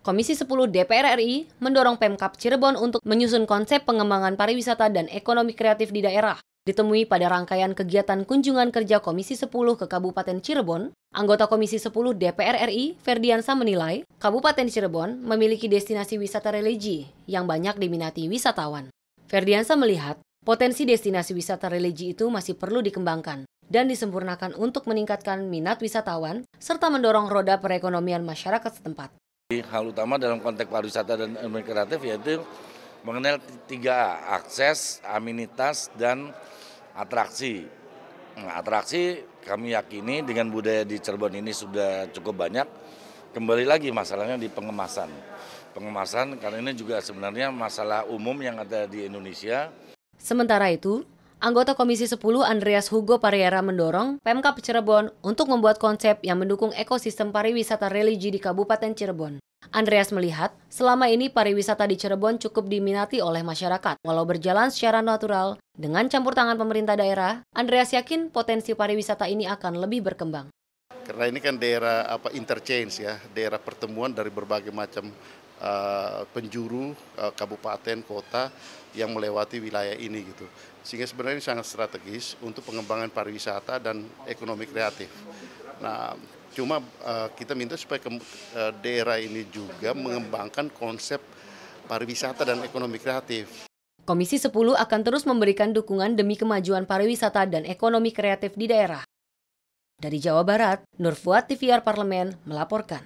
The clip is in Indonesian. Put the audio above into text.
Komisi 10 DPR RI mendorong Pemkap Cirebon untuk menyusun konsep pengembangan pariwisata dan ekonomi kreatif di daerah. Ditemui pada rangkaian kegiatan kunjungan kerja Komisi 10 ke Kabupaten Cirebon, anggota Komisi 10 DPR RI, Ferdiansa menilai, Kabupaten Cirebon memiliki destinasi wisata religi yang banyak diminati wisatawan. Ferdiansa melihat, potensi destinasi wisata religi itu masih perlu dikembangkan dan disempurnakan untuk meningkatkan minat wisatawan serta mendorong roda perekonomian masyarakat setempat. Hal utama dalam konteks pariwisata dan ekonomi kreatif yaitu mengenal tiga akses, aminitas, dan atraksi. Nah, atraksi kami yakini dengan budaya di Cirebon ini sudah cukup banyak. Kembali lagi masalahnya di pengemasan. Pengemasan karena ini juga sebenarnya masalah umum yang ada di Indonesia. Sementara itu, anggota Komisi 10 Andreas Hugo Pariera mendorong Pemkap Cirebon untuk membuat konsep yang mendukung ekosistem pariwisata religi di Kabupaten Cirebon. Andreas melihat, selama ini pariwisata di Cirebon cukup diminati oleh masyarakat. Walau berjalan secara natural, dengan campur tangan pemerintah daerah, Andreas yakin potensi pariwisata ini akan lebih berkembang. Karena ini kan daerah apa interchange ya, daerah pertemuan dari berbagai macam uh, penjuru uh, kabupaten, kota yang melewati wilayah ini gitu. Sehingga sebenarnya ini sangat strategis untuk pengembangan pariwisata dan ekonomi kreatif. Nah, Cuma uh, kita minta supaya ke, uh, daerah ini juga mengembangkan konsep pariwisata dan ekonomi kreatif. Komisi 10 akan terus memberikan dukungan demi kemajuan pariwisata dan ekonomi kreatif di daerah. Dari Jawa Barat, Nur Fuad TVR Parlemen melaporkan.